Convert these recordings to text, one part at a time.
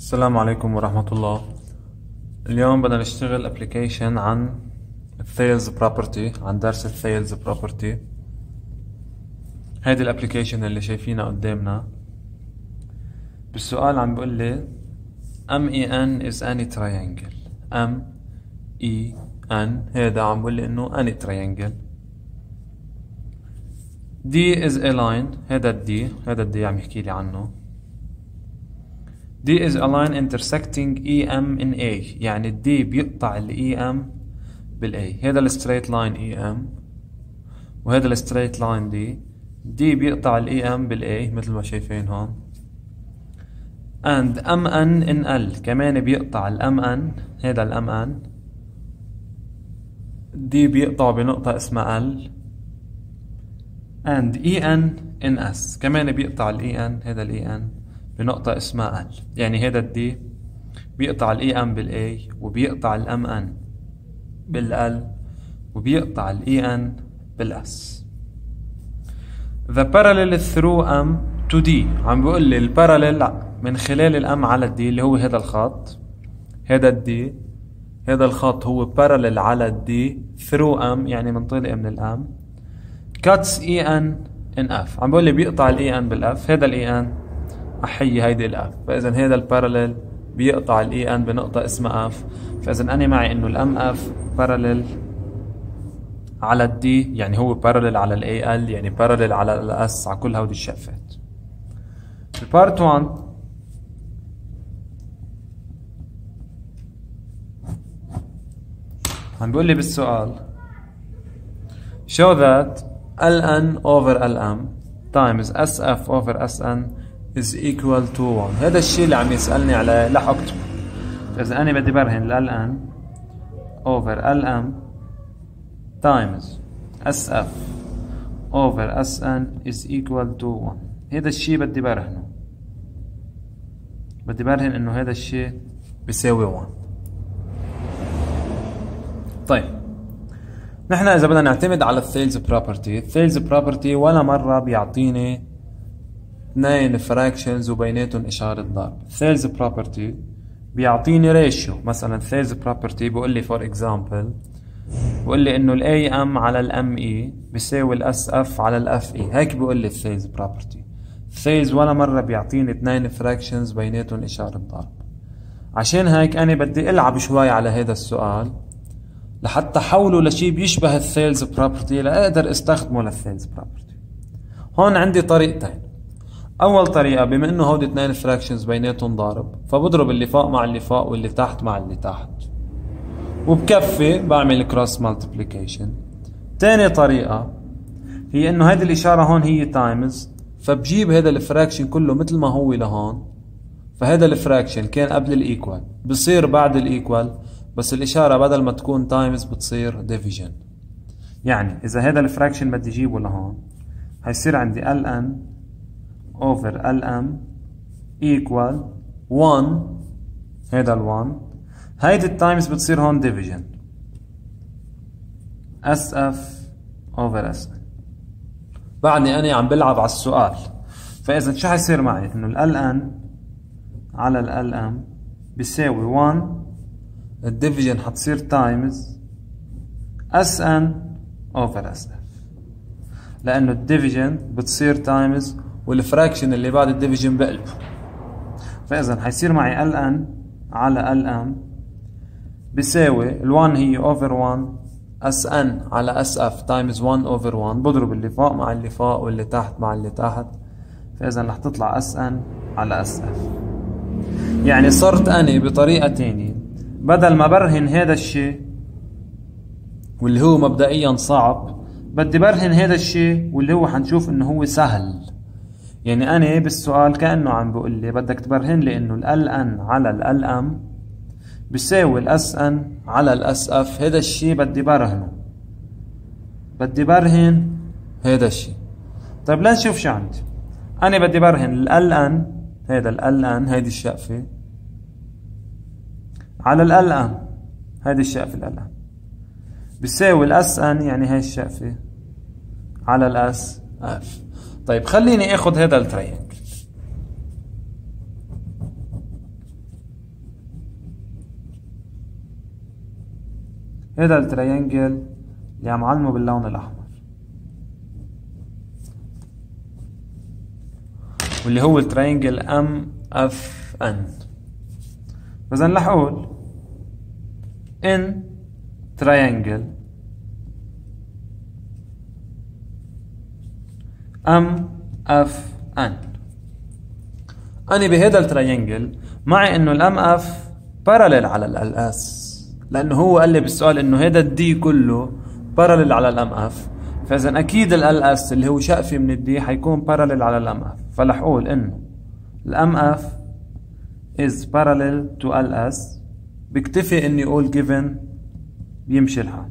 السلام عليكم ورحمة الله. اليوم بدنا نشتغل application عن ال Thales property عن درس ال Thales property هيدي ال application اللي شايفينها قدامنا. بالسؤال عم بيقول لي MEN is any triangle. MEN هذا عم بيقول لي إنه any triangle. D is a line هذا ال D هذا ال D عم يحكي لي عنه. D is a line intersecting EM in A. يعني D بيقطع ال EM بال A. هذا ال straight line EM وهذا straight line D. D بيقطع ال EM بال A مثل ما شايفين هون. And MN in L. كمان بيقطع ال MN هذا ال MN D بيقطع بنقطة اسمها L. And EN in S. كمان بيقطع ال EN هذا ال EN بنقطة اسمها L. يعني هذا ال D بيقطع ال EM بال E وبيقطع ال MN بال L وبيقطع ال EN بال S. The parallel through M to D. عم بيقول لي ال parallel من خلال ال M على ال D اللي هو هذا الخط. هذا ال D هذا الخط هو parallel على ال D through M يعني منطلق من ال M cuts EN in F. عم بقول لي بيقطع ال EN بالاف هذا ال EN أحيي هيدي الاف فاذا هذا الباراليل بيقطع الاي ان بنقطة اسمها آف. فاذا أنا معي إنه الأم آف باراليل على الدي يعني هو باراليل على الاي ال يعني باراليل على الاس على كل هودي الشقفات. البارت 1 عم بيقول لي بالسؤال show that ln over lm times sf over sn is equal to 1 هذا الشيء اللي عم يسألني عليه اكتبه فإذا أنا بدي برهن ال ln over lm times sf over sn is equal to 1 هذا الشيء بدي برهنه. بدي برهن إنه هذا الشيء بيساوي 1 طيب. نحن إذا بدنا نعتمد على ال Thales property ال Thales property ولا مرة بيعطيني اثنين fractions وبيناتهم إشارة ضرب. Thales property بيعطيني ratio مثلا Thales property بقول لي for example بقول لي إنه ال AM على ال ME بيساوي ال SF على ال FE هيك بقول لي ال Thales property ال Thales ولا مرة بيعطيني اثنين fractions بيناتهم إشارة ضرب. عشان هيك أنا بدي ألعب شوي على هذا السؤال لحتى احوله لشيء بيشبه ال Thales property لأقدر أستخدمه لل Thales property هون عندي طريقتين. أول طريقة بما إنه هودي اثنين fractions بيناتهم ضرب فبضرب اللي فوق مع اللي فوق واللي تحت مع اللي تحت. وبكفي بعمل cross multiplication تاني طريقة هي إنه هذه الإشارة هون هي times فبجيب هذا ال fraction كله مثل ما هو لهون. فهذا ال fraction كان قبل ال equal بصير بعد ال equal بس الإشارة بدل ما تكون times بتصير division يعني إذا هذا ال fraction بدي أجيبه لهون هيصير عندي ln over lm equal 1 هيدا ال 1 هيدي ال times بتصير هون division. Sf over sn بعدني أنا عم بلعب على السؤال. فإذا شو حيصير معي؟ إنه ال ln على ال lm بيساوي 1 ال division حتصير times sn over sf لأنه ال division بتصير times وال fraction اللي بعد ال division بقلبه. فإذا حيصير معي LN على LM بيساوي ال1 هي over 1 SN على SF times 1 over 1 بضرب اللي فوق مع اللي فوق واللي تحت مع اللي تحت. فإذا رح تطلع SN على SF يعني صرت أنا بطريقة تانية. بدل ما برهن هذا الشيء واللي هو مبدئيا صعب بدي برهن هذا الشيء واللي هو حنشوف إنه هو سهل. يعني أنا بالسؤال كأنه عم بقول لي بدك تبرهن لي إنه LN على LM بيساوي ال SN على ال SF هذا الشيء بدي برهنه. بدي برهن هذا الشيء طيب لنشوف شو عندي. أنا بدي برهن LN هذا LN هيدي الشقفة. على LM هيدي الشقفة LM بيساوي ال SN يعني هاي الشقفة على ال SF طيب خليني آخذ هذا ال triangle هذا ال triangle اللي عم علمه باللون الأحمر. واللي هو ال triangle MFN اذا رح أقول N triangle MFN. أنا بهذا ال triangle معي إنه ال MF parallel على LS لأنه هو قال لي بالسؤال إنه هذا ال d كله parallel على ال MF. فإذا أكيد LS اللي هو شقفي من ال d حيكون parallel على ال MF. فلح أقول إنه ال MF is parallel to LS بكتفي إني أقول given بيمشي الحال.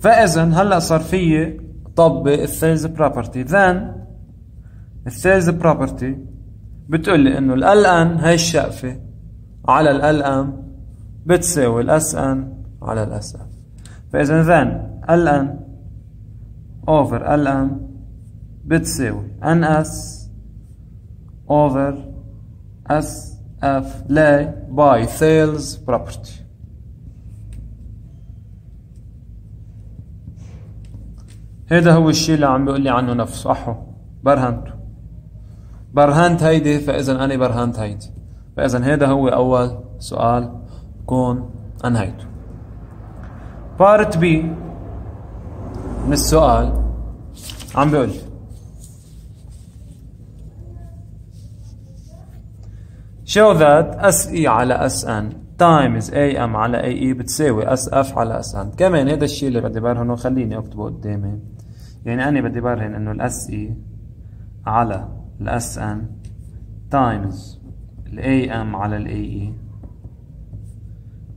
فاذا هلأ صار فيي طبق ال Thales property then ال Thales property بتقول لي إنه LN هي الشقفة على LM بتساوي ال SN على ال SF فإذا then LN over LM بتساوي NS over SF لاي by Thales property هذا هو الشيء اللي عم بيقول لي عنه نفسه. أحو برهنته. برهنت هيدي فاذا أنا برهنت هيدي. فاذا هذا هو أول سؤال كون انهيته Part B من السؤال عم بيقول لي show that SE على SN times AM على AE بتساوي SF على SN كمان هذا الشيء اللي بدي برهنه خليني أكتبه قدامي. يعني أنا بدي برهن إنه ال SE على ال SN times ال AM على ال AE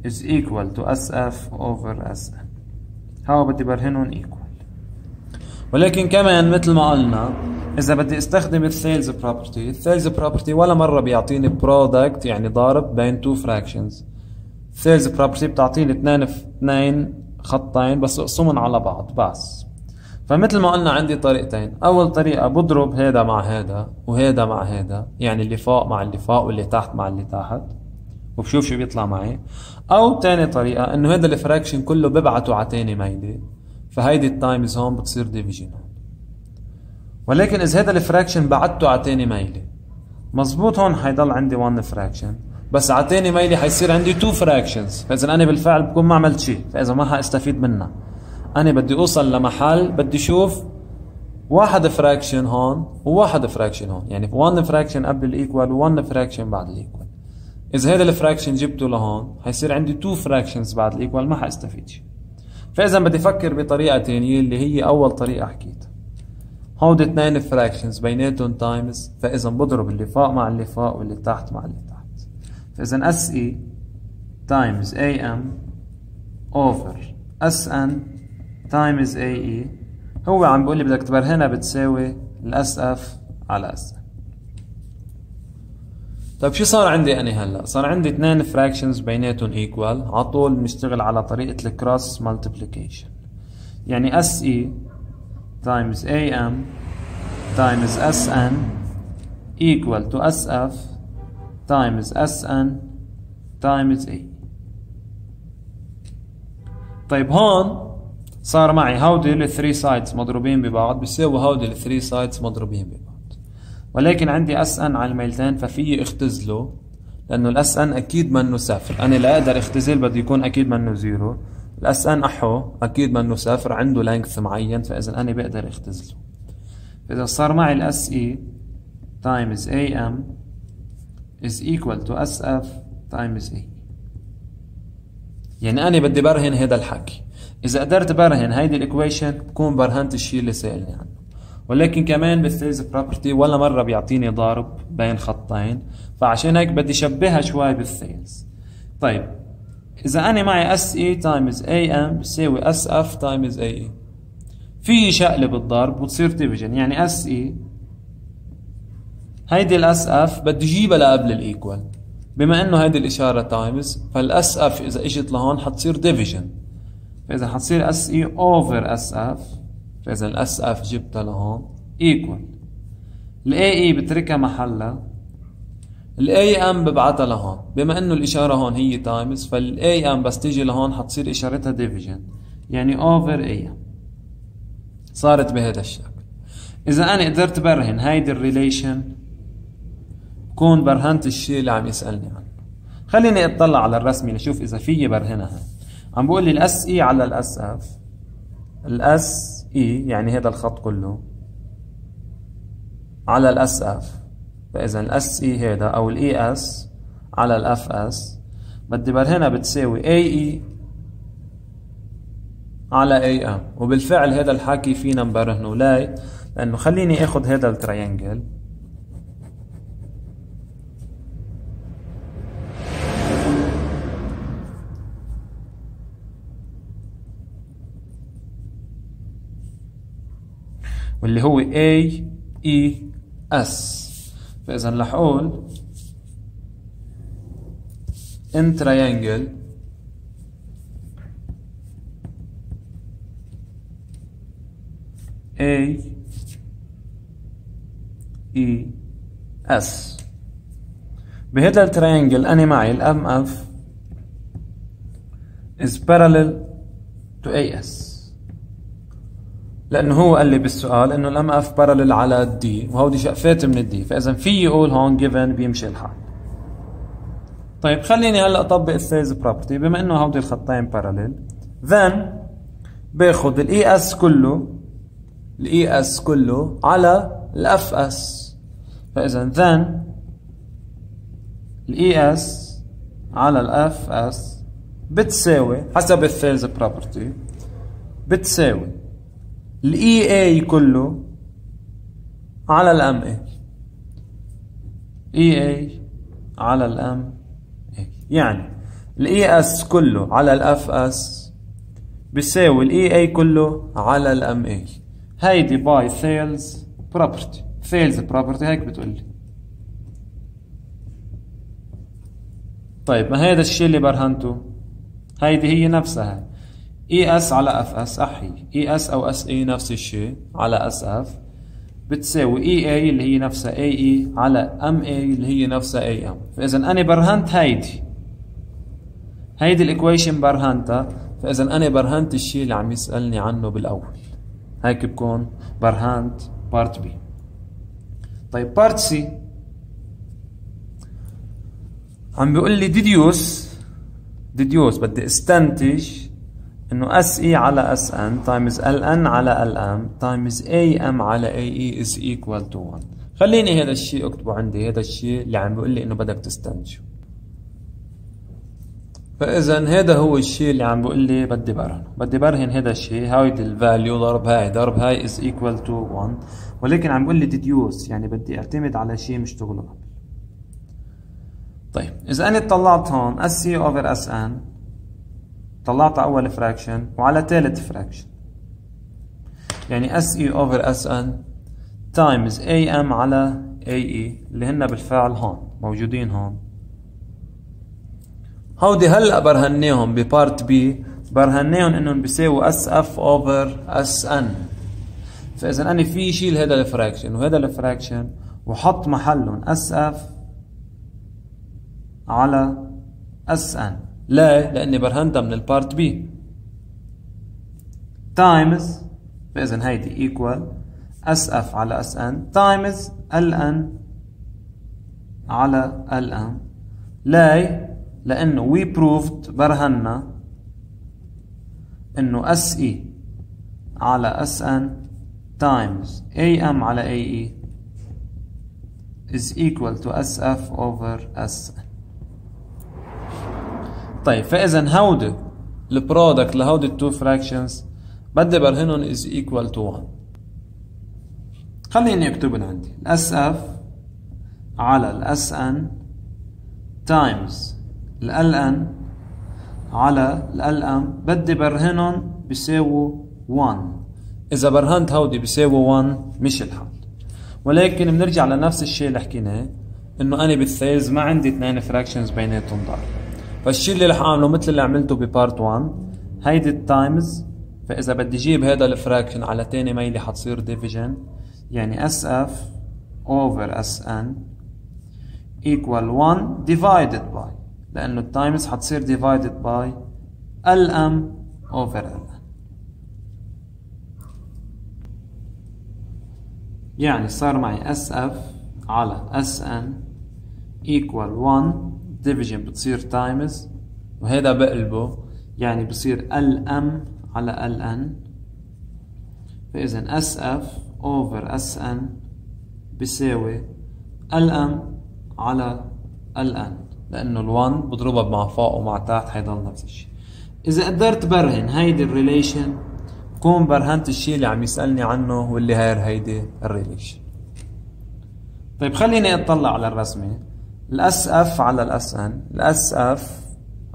is equal to SF over SN هاو بدي برهنهم equal. ولكن كمان مثل ما قلنا إذا بدي أستخدم ال Thales property ال Thales property ولا مرة بيعطيني product يعني ضارب بين two fractions ال Thales property بتعطيني اثنين اثنين خطين بس أقسمهم على بعض بس. فمثل ما قلنا عندي طريقتين. أول طريقة بضرب هذا مع هذا وهذا مع هذا يعني اللي فوق مع اللي فوق واللي تحت مع اللي تحت وبشوف شو بيطلع معي. أو ثاني طريقة إنه هذا ال fraction كله ببعته على ثاني ميلة فهيدي ال times هون بتصير division. ولكن إذا هذا ال fraction بعته على ثاني ميلة مزبوط هون حيضل عندي 1 fraction بس على ثاني ميلة حيصير عندي 2 fractions فإذا أنا بالفعل بكون ما عملت شيء فإذا ما حأستفيد منها. أنا بدي أوصل لمحل بدي أشوف واحد fraction هون وواحد fraction هون. يعني 1 fraction قبل ال equal و1 fraction بعد ال equal إذا هذا ال fraction جبته لهون حيصير عندي 2 fractions بعد ال equal ما حأستفيد شيء فإذا بدي أفكر بطريقه ثانية اللي هي أول طريقة حكيتها هودي اثنين fractions بيناتهم times فإذا بضرب اللي فوق مع اللي فوق واللي تحت مع اللي تحت. فإذا اس اي تايمز اي ام اوفر اس ان تايمز اي اي هو عم بيقول لي بدك تبرهنها بتساوي ال SF على S طيب شو صار عندي أنا هلأ؟ صار عندي اثنين fractions بيناتهم equal على طول بنشتغل على طريقة ال cross multiplication يعني SE times AM times SN equal to SF times SN times A طيب هون صار معي هودي ال three sides مضروبين ببعض بيساوي هودي ال three sides مضروبين ببعض. ولكن عندي SN على الميلتين ففي اختزله لأنه ال SN أكيد منه صفر أنا لا أقدر اختزل بده يكون أكيد منه zero. ال SN أحو أكيد منه صفر عنده length معين فإذا أنا بقدر اختزله فإذا صار معي ال SE times AM is equal to SF times A يعني أنا بدي برهن هذا الحكي. إذا قدرت برهن هيدي ال equation بكون برهنت الشيء اللي سألني عنه. ولكن كمان بال Thales property ولا مرة بيعطيني ضرب بين خطين فعشان هيك بدي شبهها شوي بال Thales طيب إذا أنا معي اس اي تايمز اي ام بيساوي اس اف تايمز اي اي في شقلب الضرب وتصير division يعني SE هيدي ال SF بدي اجيبها لقبل ال equal بما إنه هيدي الإشارة times فال SF إذا إجت لهون حتصير division فإذا حتصير SE over SF فإذا ال SF جبتها لهون equal ال EA بتركها محلها. ال EM ببعتها لهون. بما إنه الإشارة هون هي times فال EM بس تيجي لهون حتصير إشارتها division يعني over A صارت بهذا الشكل. إذا أنا قدرت برهن هيدي ال relation بكون برهنت الشيء اللي عم يسألني عنه. خليني أطلع على الرسمه لشوف إذا في برهنها. عم بقول لي ال SE على ال SF ال SE يعني هذا الخط كله على ال SF فإذا ال SE هذا أو ال ES على ال FS بدي برهنها بتساوي EA على EM وبالفعل هذا الحكي فينا نبرهنه. ليه لأنه خليني آخذ هذا ال triangle واللي هو A E S. فإذا رح أقول in triangle A E S. بهذا ال triangle أنا معي ال MF is parallel to AS لأنه هو قال لي بالسؤال إنه ال MF parallel على ال D وهودي شقفات من ال D فإذا في أقول هون given بيمشي الحال. طيب خليني هلأ أطبق ال Thales property بما إنه هودي الخطين parallel then باخذ ال ES كله ال ES كله على ال FS فإذا then ال ES على ال FS بتساوي حسب ال Thales property بتساوي ال EA كله على ال ME EA على ال ME يعني ال ES كله على ال FS بيساوي ال EA كله على ال ME هيدي by Thales property Thales property هيك بتقول لي طيب ما هذا الشيء اللي برهنته؟ هيدي هي نفسها. ES على FS أحي. ES أو SE نفس الشيء على SF. بتساوي EA اللي هي نفسها EA على ME اللي هي نفسها EM. فاذا أنا برهنت هيدي. هيدي ال equation برهنتها. فاذا أنا برهنت الشيء اللي عم يسألني عنه بالأول. هيك بكون برهنت part B طيب part C عم بيقول لي deduce. deduce بدي استنتج إنه SE على SN times LN على LM times EM على EA is equal to 1 خليني هذا الشيء أكتبه عندي هذا الشيء اللي عم بيقول لي إنه بدك تستنتجه فاذا هذا هو الشيء اللي عم بيقول لي بدي برهنه. بدي برهن هذا الشيء. هايدي ال value ضرب هاي ضرب هاي is equal to 1 ولكن عم بيقول لي deduce يعني بدي اعتمد على شيء مشتغله قبل طيب إذا أنا طلعت هون SE over SN طلعت أول fraction وعلى ثالث fraction يعني اس اي اوفر اس ان تايمز اي ام على اي اي اللي هن بالفعل هون موجودين هون. هودي هلأ برهنيهم ب part B برهنيهم إنهم بيساووا SF over SN فإذا أنا في شيل هذا ال fraction وهذا ال fraction وحط محلهم SF على SN لا لأني برهنتها من ال part B times فإذا هيدي ايكوال اس اف على اس ان تايمز ال ان على ال ان لاي لأنه we proved برهنا إنه اس اي على اس ان تايمز اي ام على اي اي is equal to SF over SN طيب فإذا هودي ال product لهودي ال two fractions بدي برهنهم is equal to 1 خليني اكتبهم عندي. ال SF على ال SN times LN على LM بدي برهنهم بيساووا 1 إذا برهنت هودي بيساووا 1 مشي الحال ولكن بنرجع لنفس الشيء اللي حكيناه إنه أنا بال Thales ما عندي اثنين fractions بيناتهم ضرب. فالشيء اللي رح أعمله مثل اللي عملته ب part 1 هيدي ال times فإذا بدي أجيب هذا ال fraction على تاني ميلي حتصير division يعني SF اوفر اس ان equal 1 divided by لأنه التايمز حتصير divided by lm over ln يعني صار معي sf على sn equal 1 division بتصير times وهذا بقلبه يعني بصير lm على ln فإذا sf over sn بيساوي lm على ln لأنه ال1 بضربها مع فوق ومع تحت حيضل نفس الشيء إذا قدرت برهن هيدي ال relation بكون برهنت الشيء اللي عم يسألني عنه واللي here هيدي ال relation طيب خليني أطلع على الرسمة. ال sf على ال sf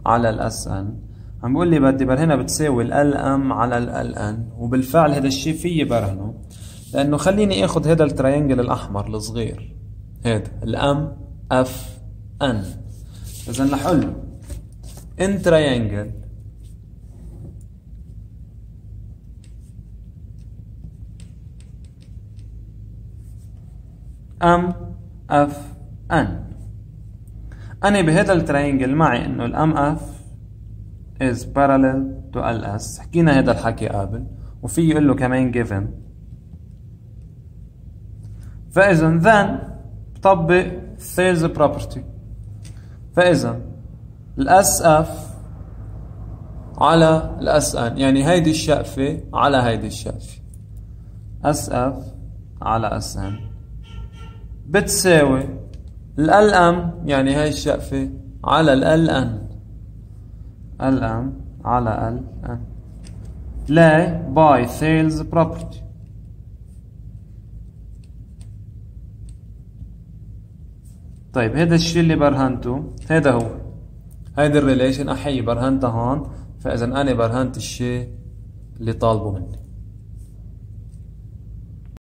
على ال sn عم بقول لي بدي برهنها بتساوي ال lm على ln وبالفعل هذا الشيء فيي برهنه. لأنه خليني آخذ هذا ال triangle الأحمر الصغير. هذا ال mfn. اذا لحل in triangle mfn. أنا بهذا ال triangle معي إنه ال mf is parallel to ls حكينا هذا الحكي قبل وفي يقول له كمان given. فاذا then بطبق Thales property. فاذا ال sf على ال sn يعني هيدي الشقفة على هيدي الشقفة. sf على sn بتساوي lm يعني هاي الشقفة على ln lm على ln لا by Thales property طيب هذا الشيء اللي برهنته هذا هو. هيدي ال relation أحيي برهنتها هون فإذا أنا برهنت الشيء اللي طالبه مني.